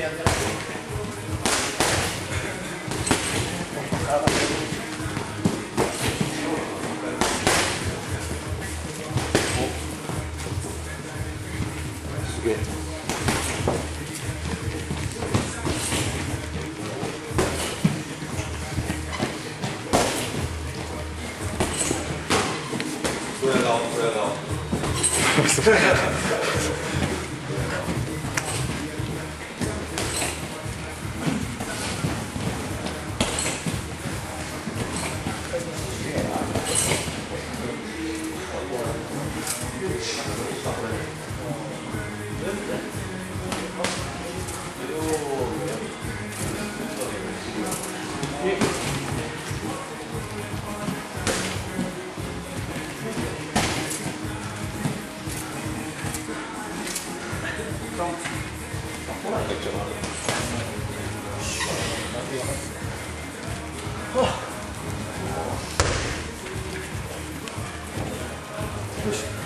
보여요, 보여요. Oh.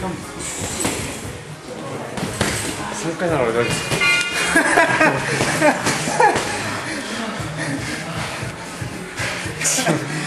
come. 3回なら俺大丈夫です